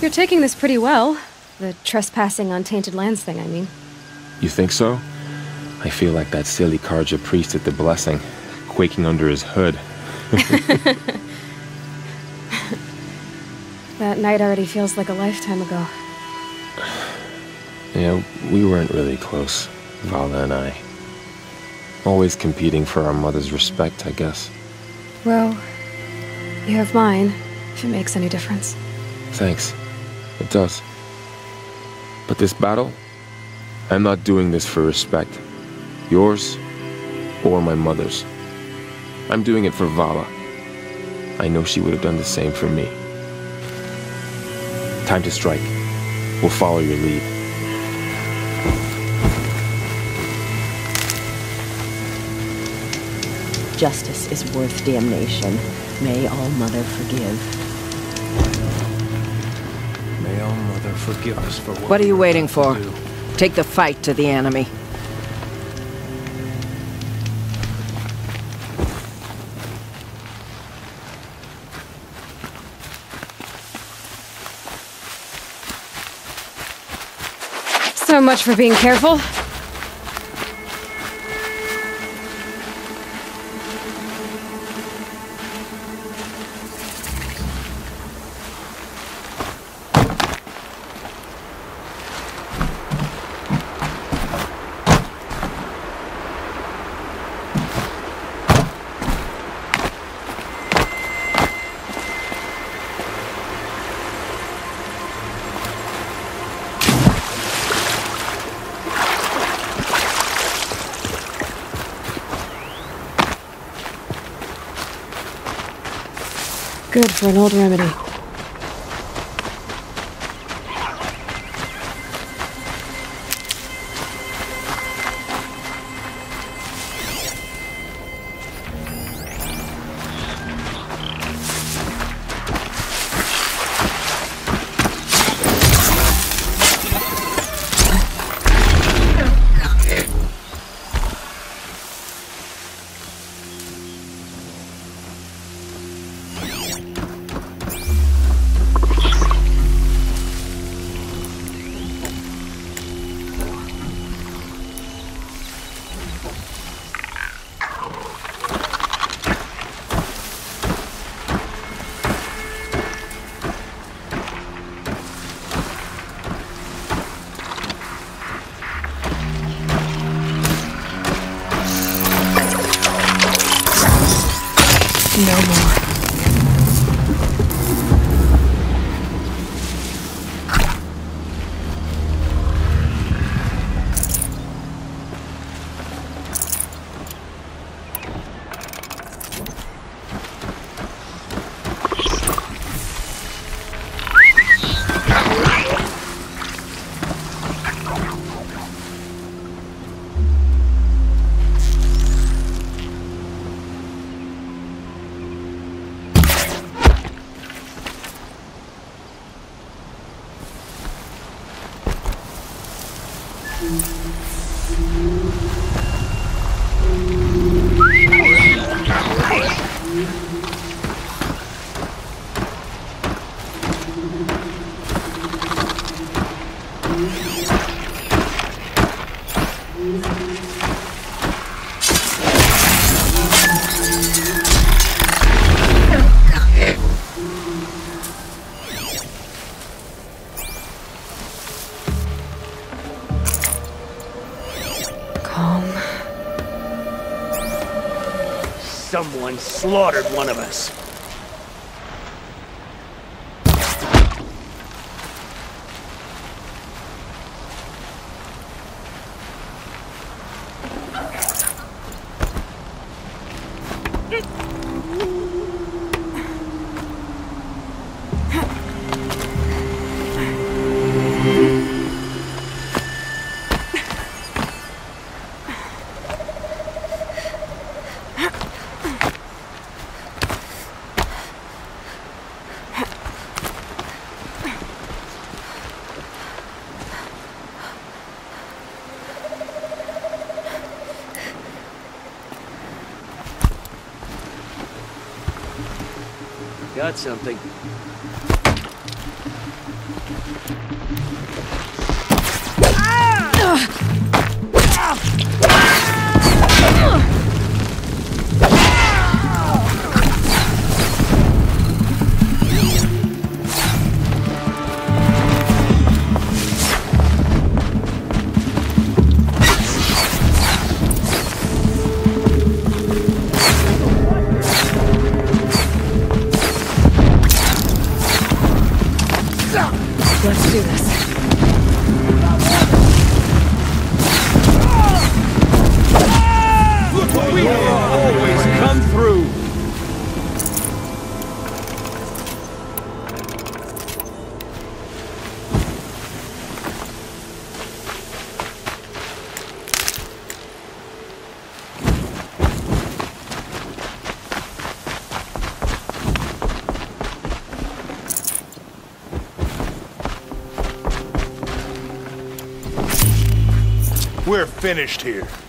You're taking this pretty well. The trespassing on tainted lands thing, I mean. You think so? I feel like that silly Carja priest at the blessing, quaking under his hood. that night already feels like a lifetime ago. Yeah, we weren't really close, Vala and I. Always competing for our mother's respect, I guess. Well, you have mine, if it makes any difference. Thanks. It does. But this battle, I'm not doing this for respect. Yours or my mother's. I'm doing it for Vala. I know she would have done the same for me. Time to strike. We'll follow your lead. Justice is worth damnation. May All Mother forgive. Forgive us for what What are you waiting for? do. Take the fight to the enemy. So much for being careful. For an old remedy. Someone slaughtered one of us. Something. Finished here.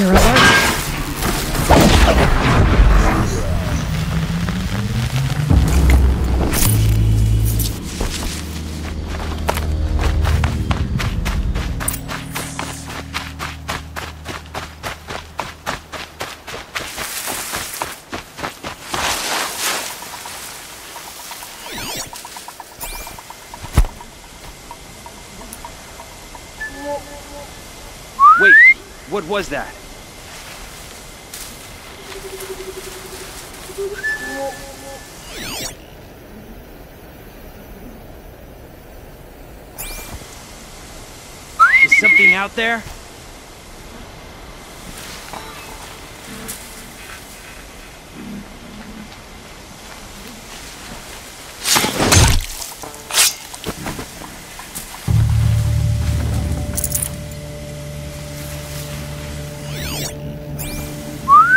Alert. Wait, what was that? Is something out there?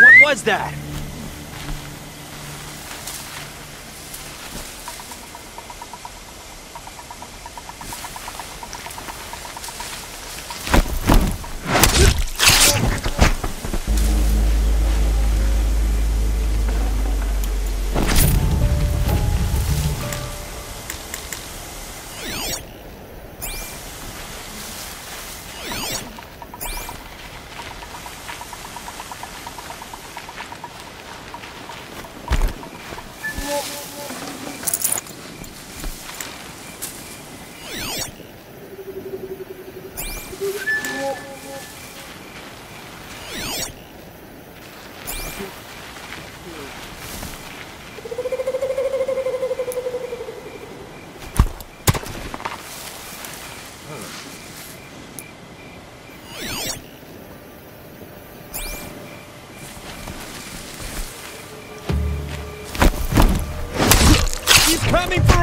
What was that?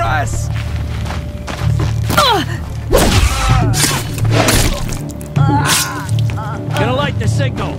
Us! Gonna light the signal.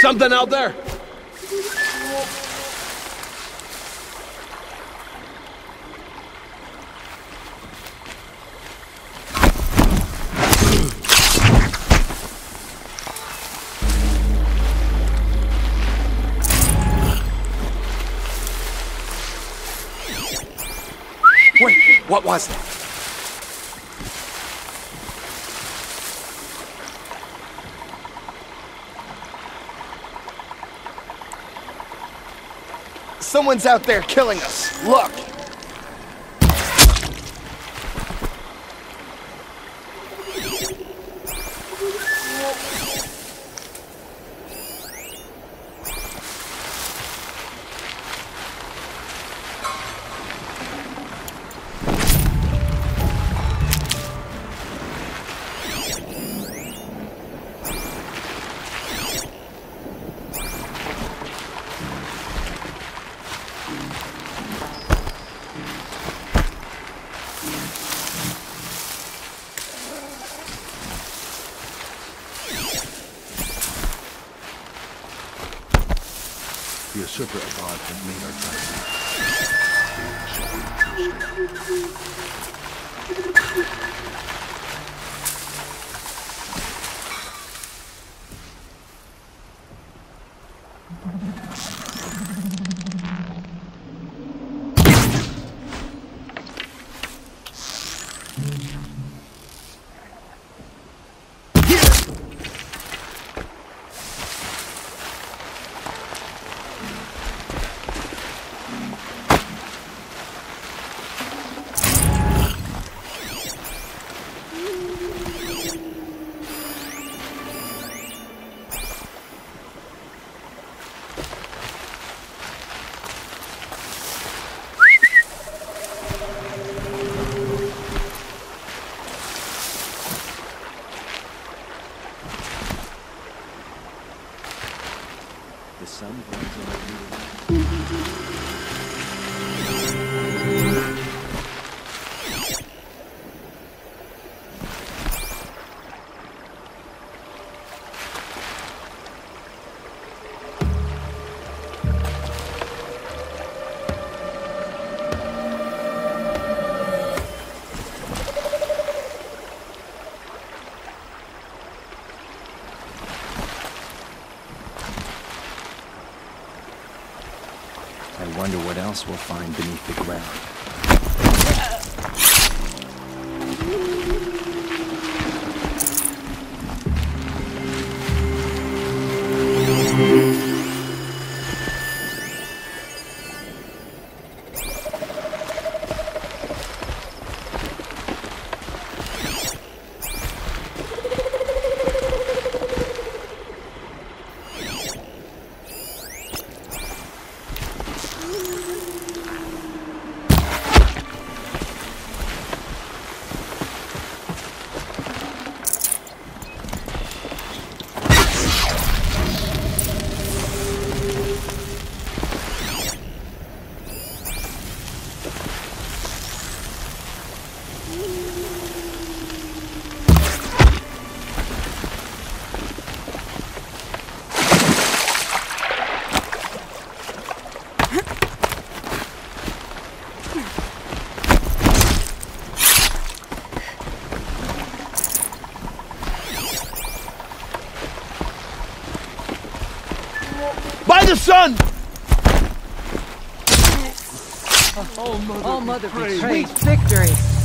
Something out there? Wait, what was that? Someone's out there killing us. Look. Else we'll find beneath the ground. All Mother Sweet victory!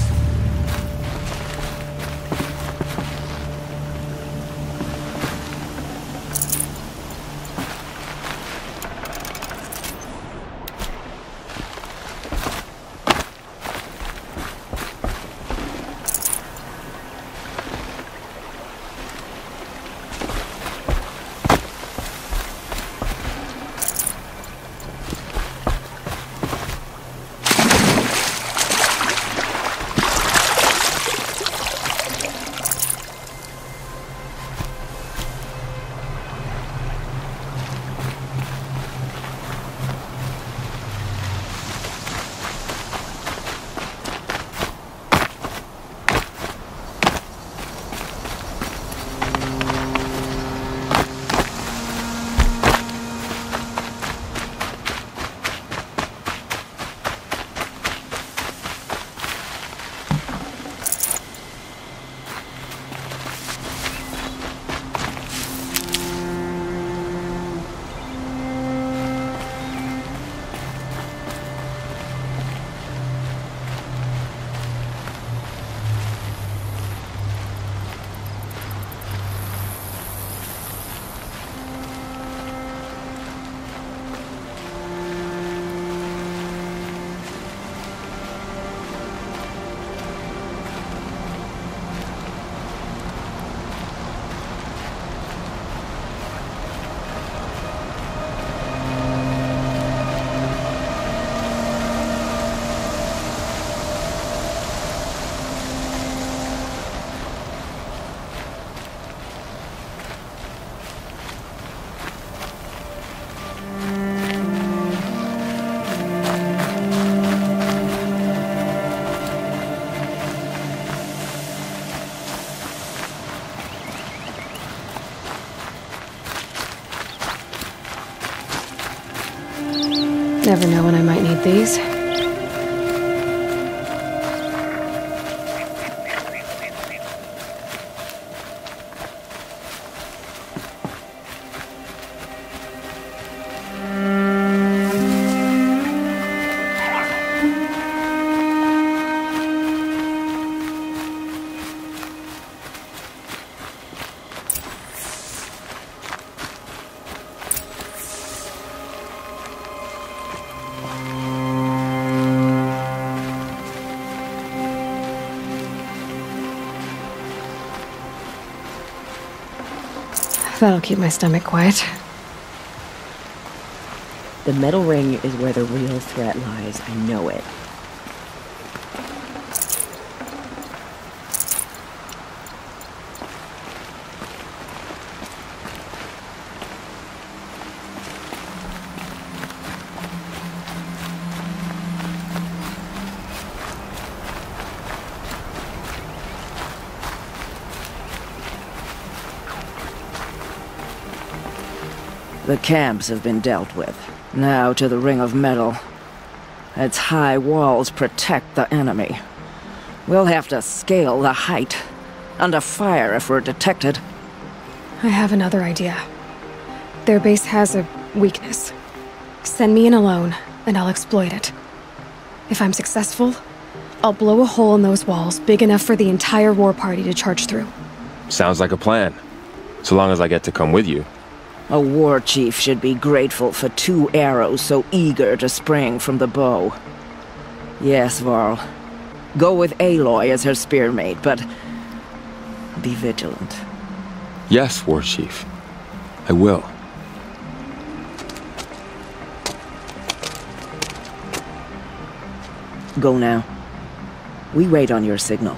Never know when I might need these. That'll keep my stomach quiet. The metal ring is where the real threat lies. I know it. Camps have been dealt with. Now to the Ring of Metal. Its high walls protect the enemy. We'll have to scale the height. Under fire if we're detected. I have another idea. Their base has a weakness. Send me in alone. and I'll exploit it. If I'm successful, I'll blow a hole in those walls big enough for the entire war party to charge through. Sounds like a plan. So long as I get to come with you. A war chief should be grateful for two arrows so eager to spring from the bow. Yes, Varl. Go with Aloy as her spearmate, but be vigilant. Yes, War Chief. I will. Go now. We wait on your signal.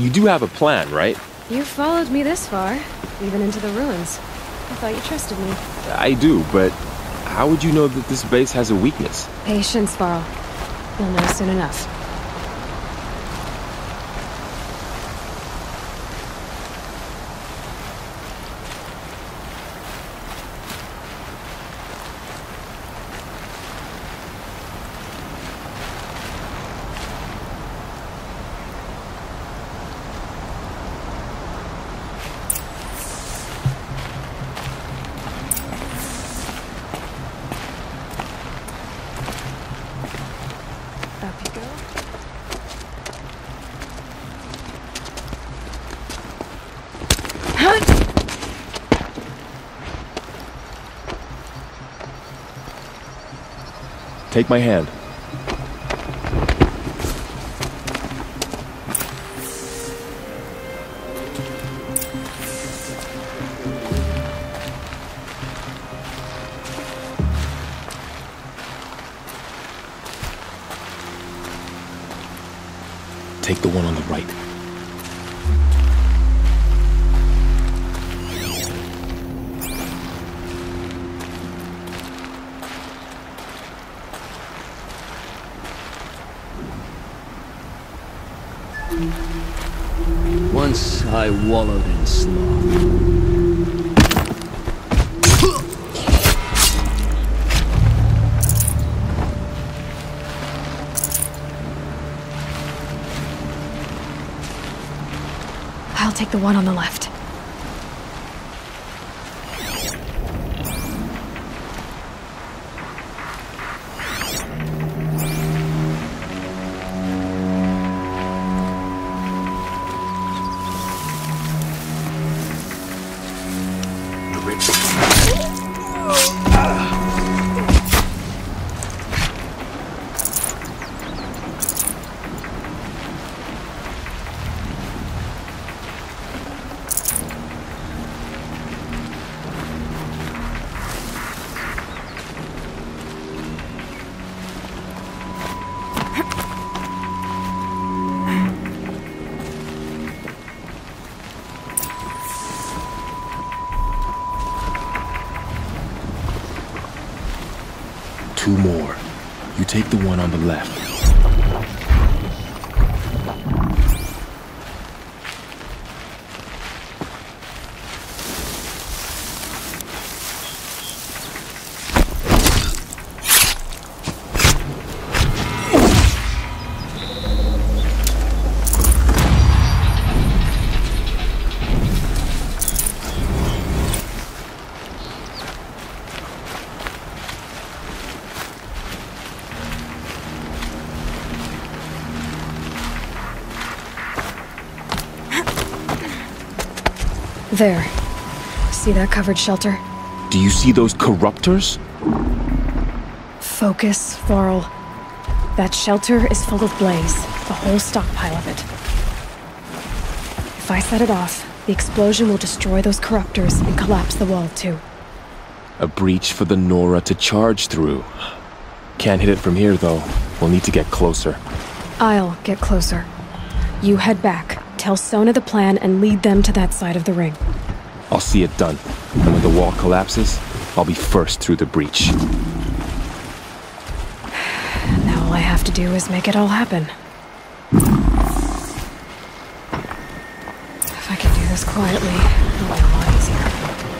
You do have a plan, right? You followed me this far, even into the ruins. I thought you trusted me. I do, but how would you know that this base has a weakness? Patience, Varl. You'll know soon enough. Take my hand. One on the left. Take the one on the left. There. See that covered shelter? Do you see those corruptors? Focus, Varl. That shelter is full of blaze, a whole stockpile of it. If I set it off, the explosion will destroy those corruptors and collapse the wall too. A breach for the Nora to charge through. Can't hit it from here, though. We'll need to get closer. I'll get closer. You head back, tell Sona the plan, and lead them to that side of the ring. I'll see it done. And when the wall collapses, I'll be first through the breach. Now all I have to do is make it all happen. If I can do this quietly, it'll be a lot easier.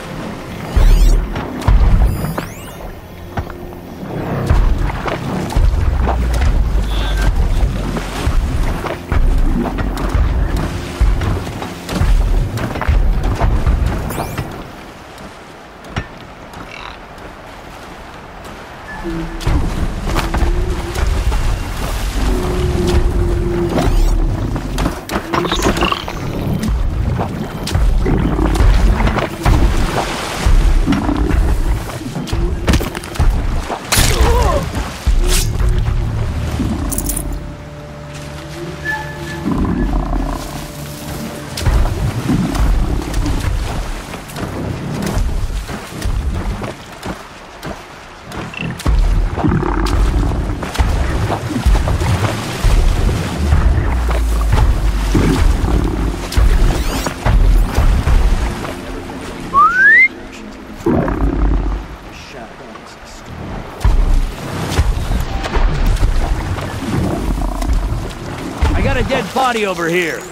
Body over here.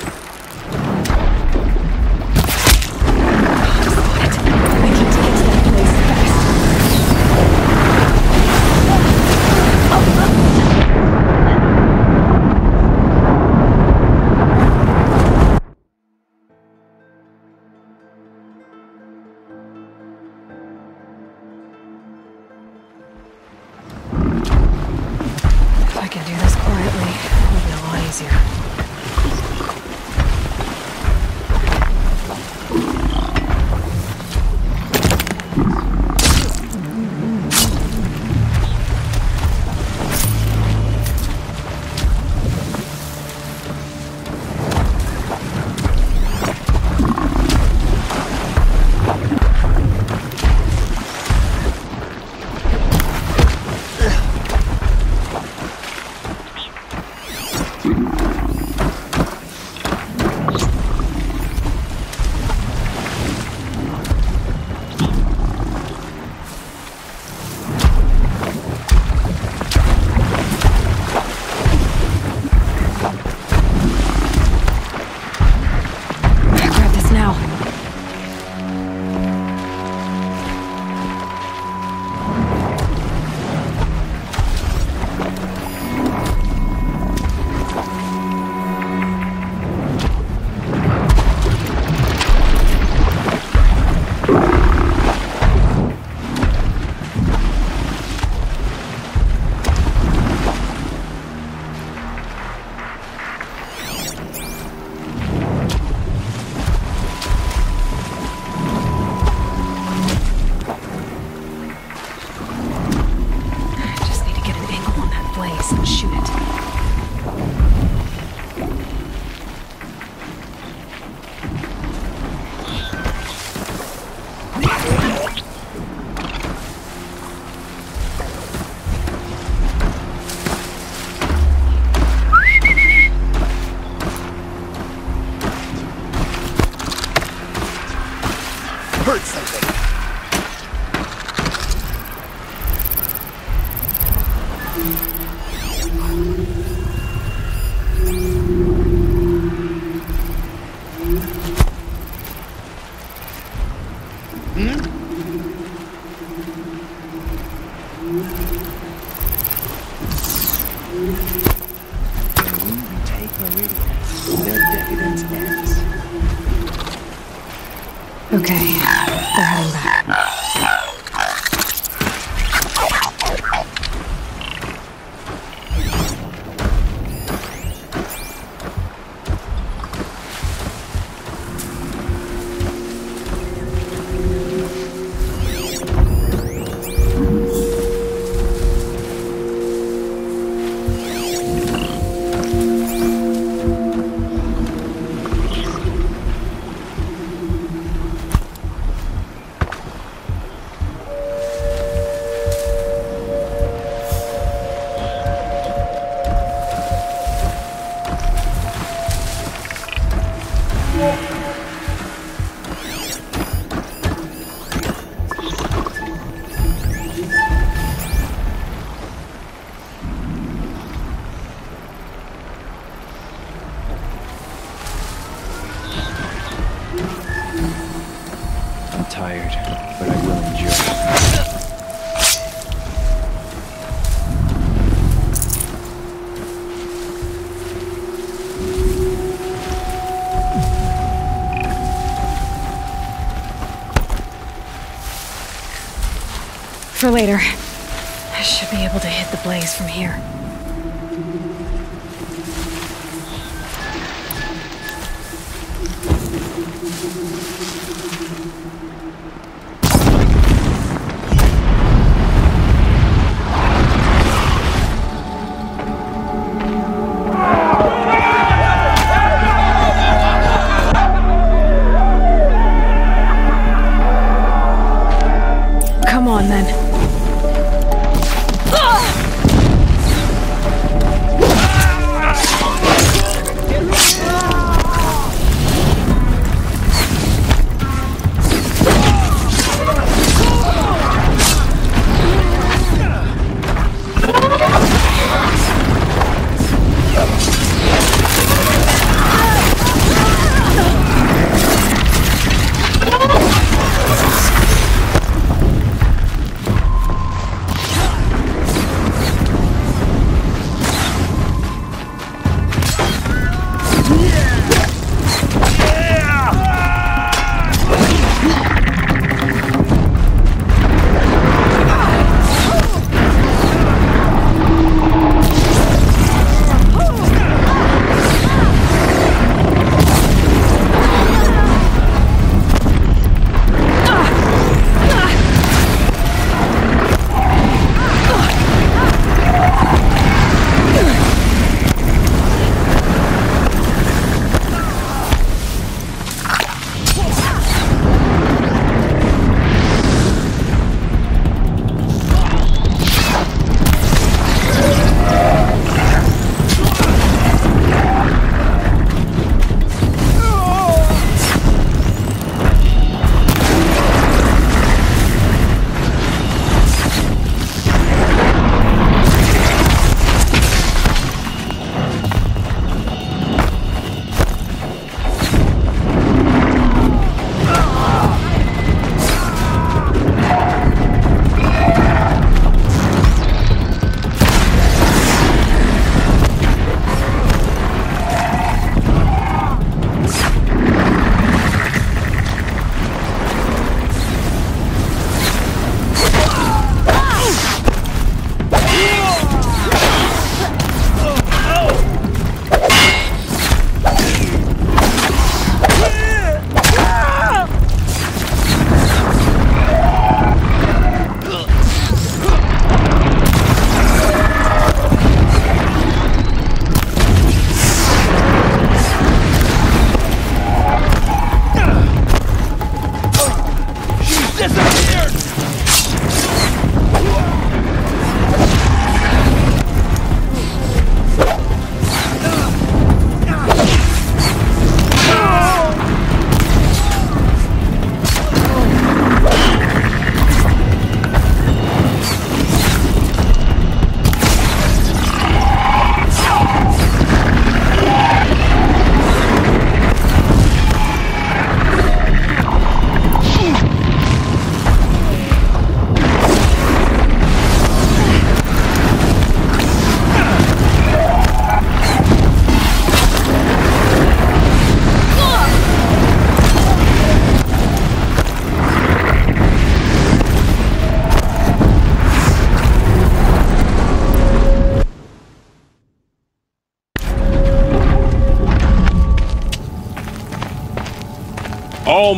Later. I should be able to hit the blaze from here.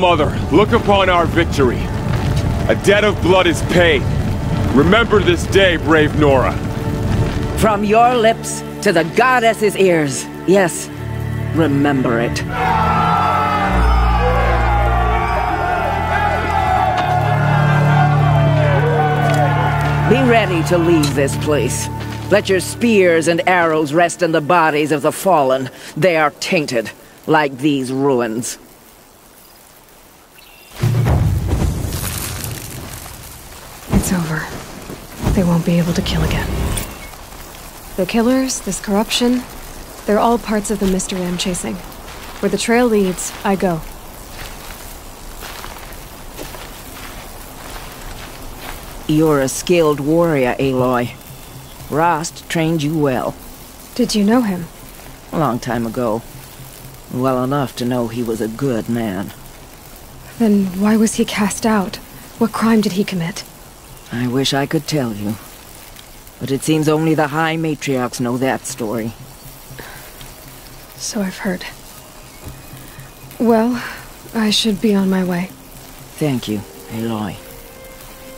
Mother, look upon our victory. A debt of blood is paid. Remember this day, brave Nora. From your lips to the goddess's ears. Yes, remember it. Be ready to leave this place. Let your spears and arrows rest in the bodies of the fallen. They are tainted, like these ruins. It's over. They won't be able to kill again. The killers, this corruption, they're all parts of the mystery I'm chasing. Where the trail leads, I go. You're a skilled warrior, Aloy. Rost trained you well. Did you know him? A long time ago. Well enough to know he was a good man. Then why was he cast out? What crime did he commit? I wish I could tell you. But it seems only the High Matriarchs know that story. So I've heard. Well, I should be on my way. Thank you, Aloy.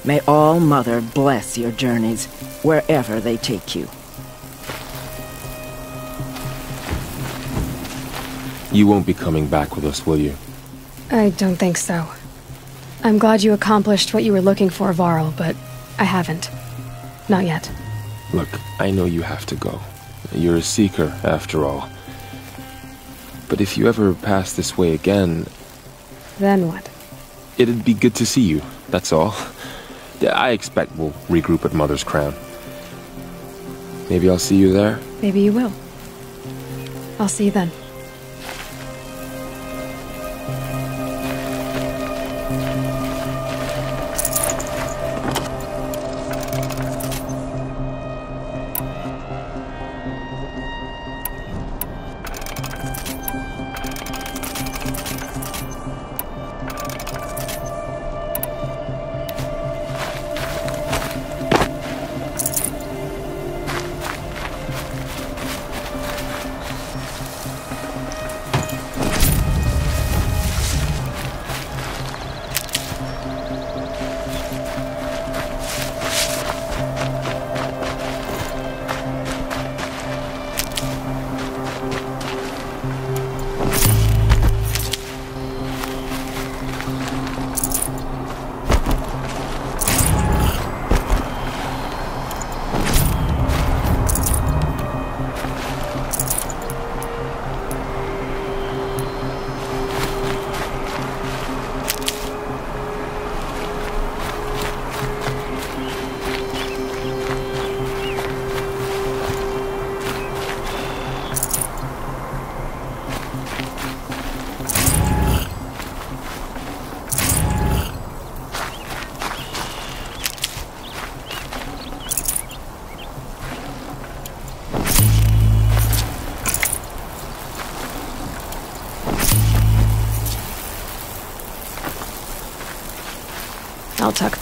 May All Mother bless your journeys, wherever they take you. You won't be coming back with us, will you? I don't think so. I'm glad you accomplished what you were looking for, Varl, but I haven't. Not yet. Look, I know you have to go. You're a seeker, after all. But if you ever pass this way again... Then what? It'd be good to see you, that's all. I expect we'll regroup at Mother's Crown. Maybe I'll see you there? Maybe you will. I'll see you then.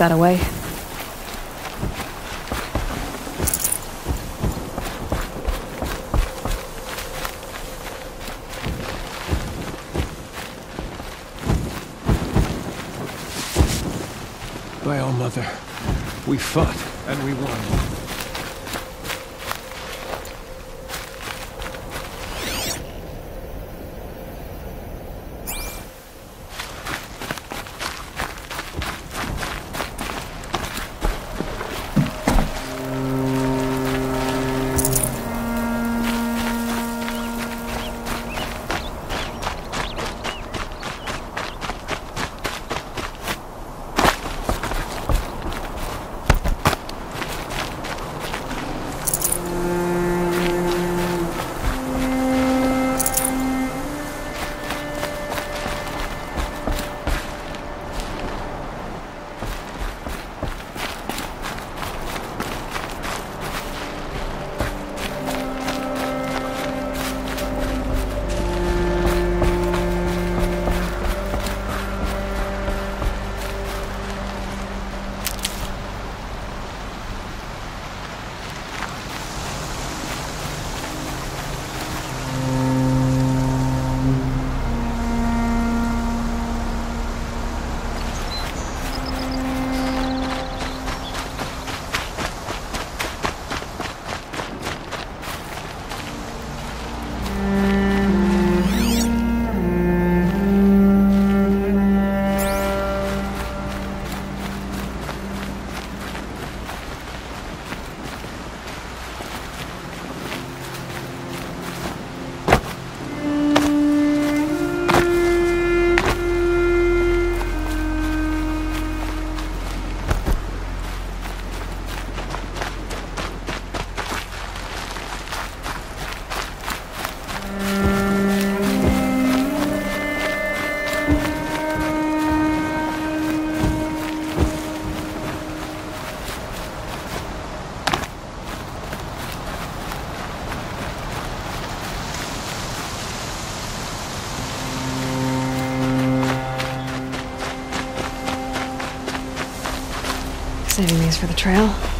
That away. By All Mother, we fought for the trail.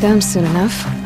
Them soon enough.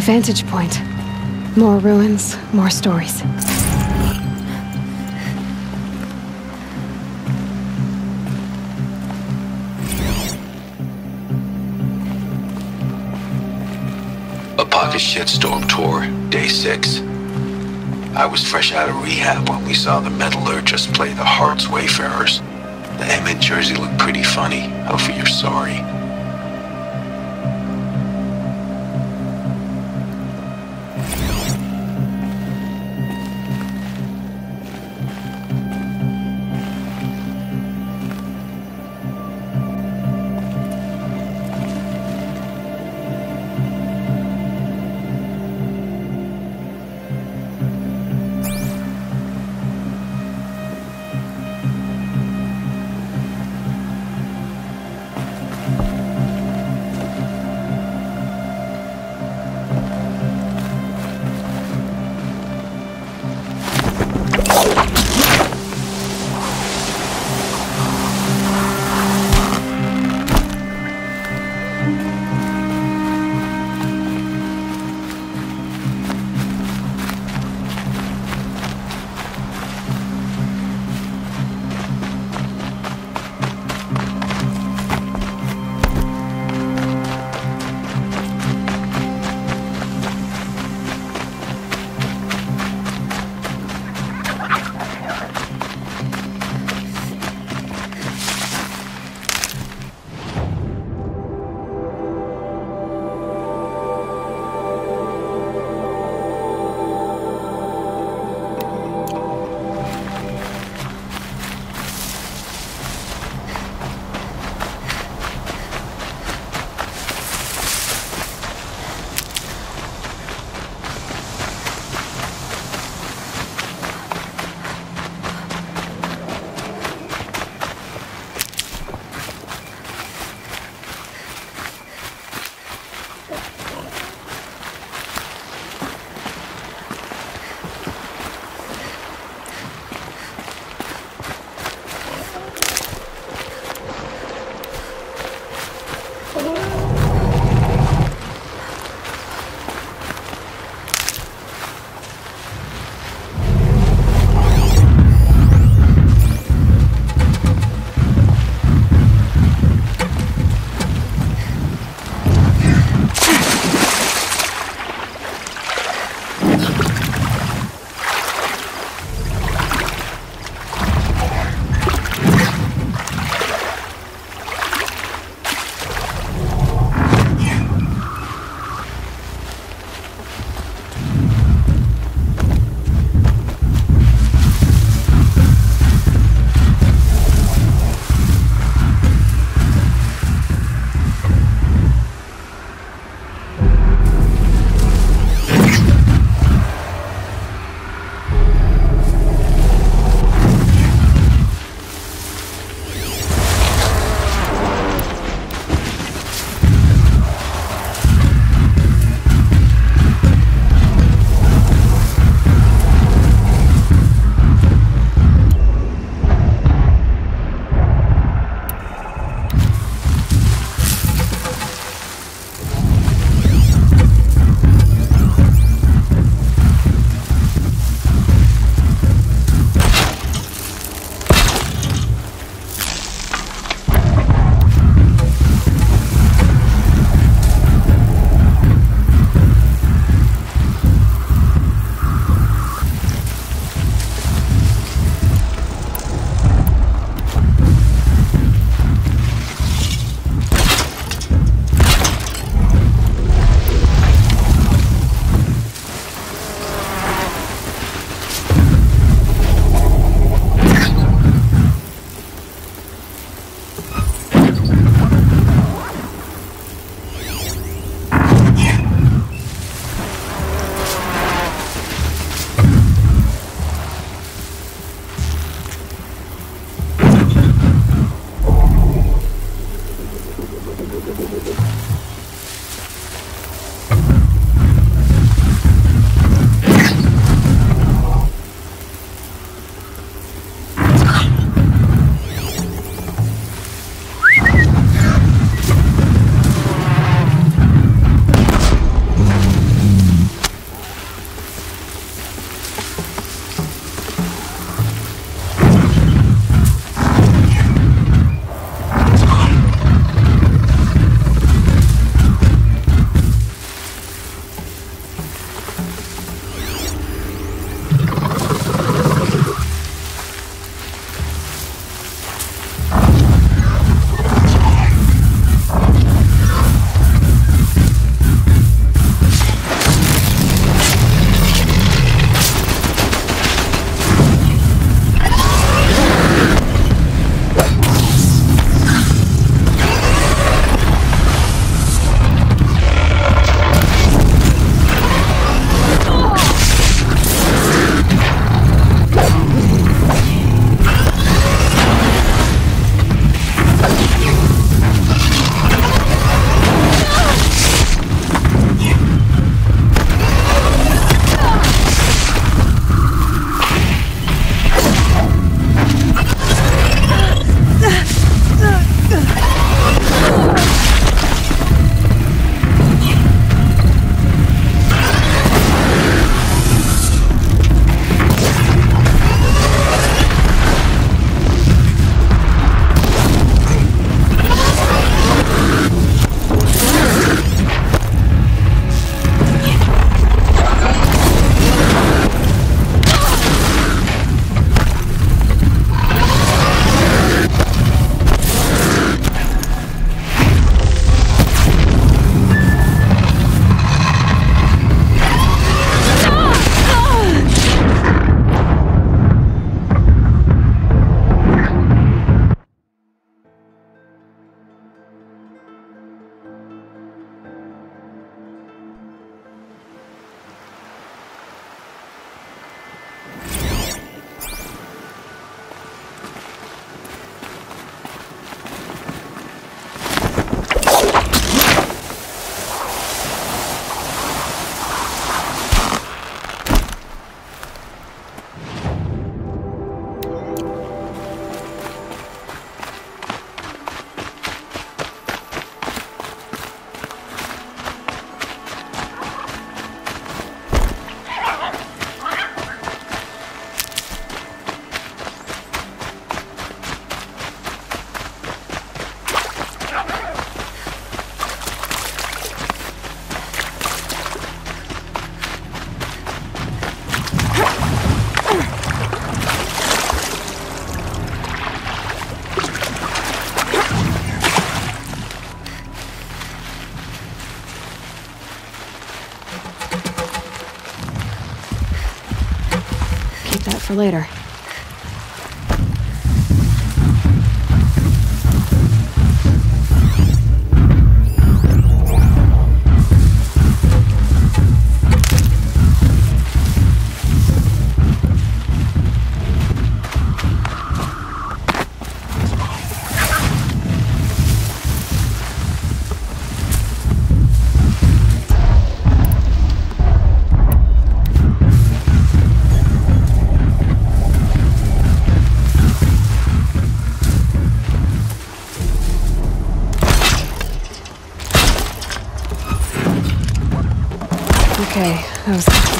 A vantage point. More ruins, more stories. A pocket shitstorm tour, day six. I was fresh out of rehab when we saw the metallurgist play the Hearts Wayfarers. The Emmett jersey looked pretty funny. Oh, Hopefully you're sorry. For later. Okay, that was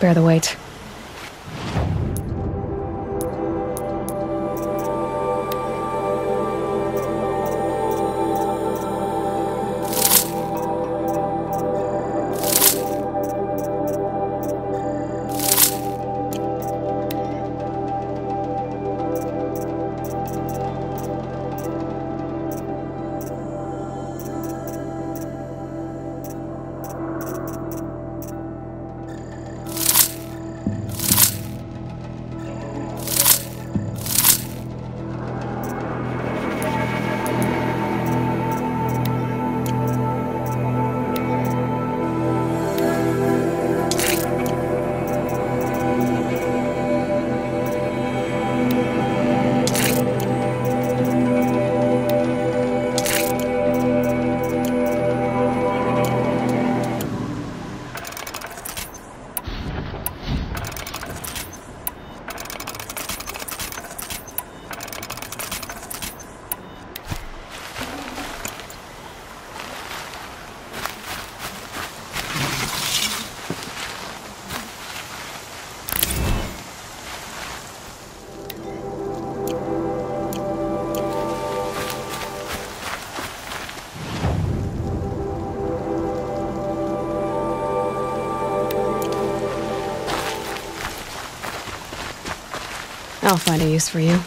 spare the weight. I'll find a use for you.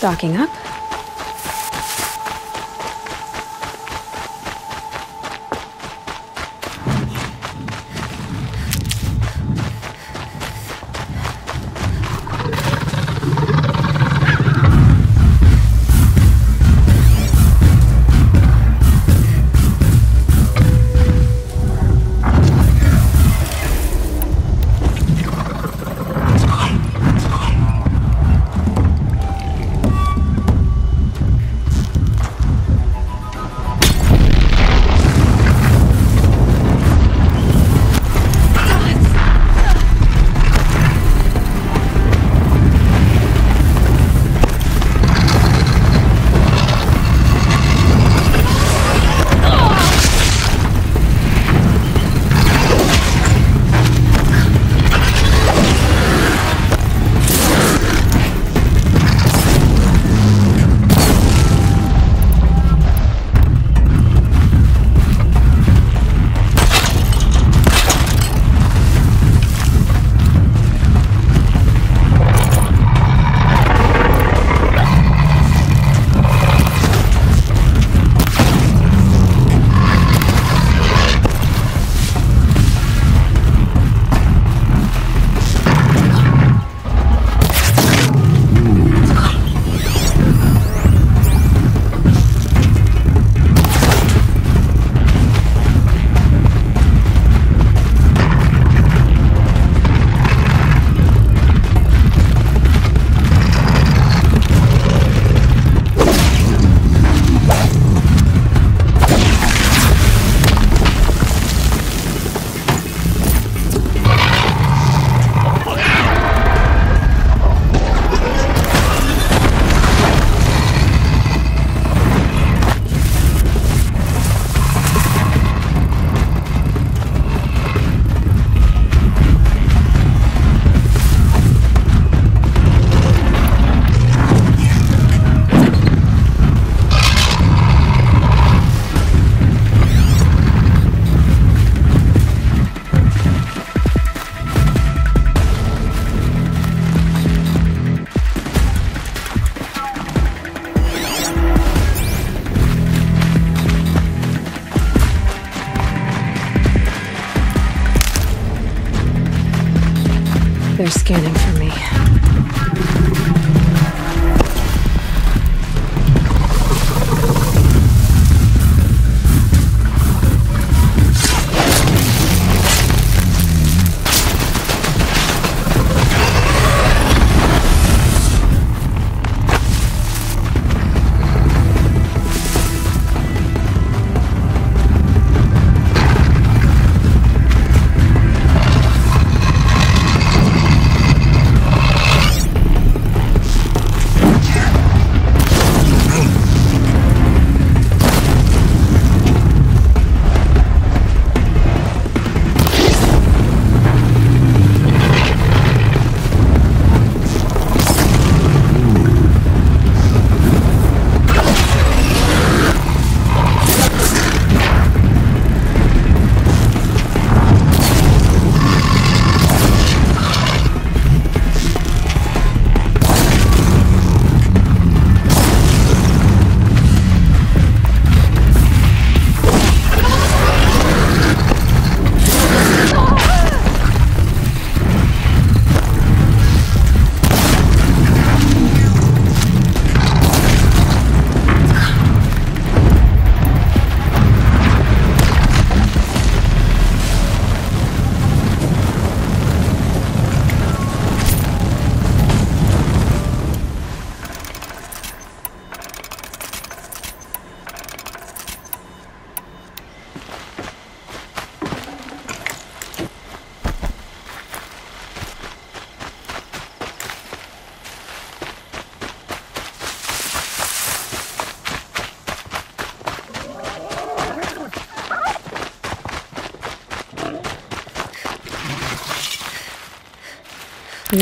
Stocking up.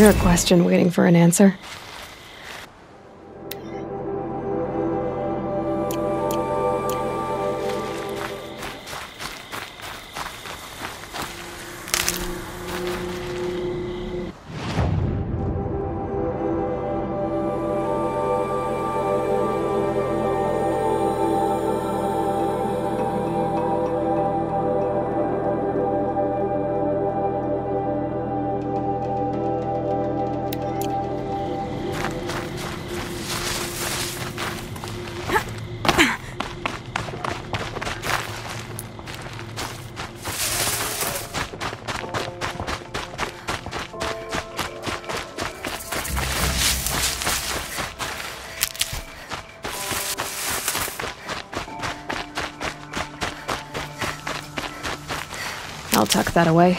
A question waiting for an answer. That away.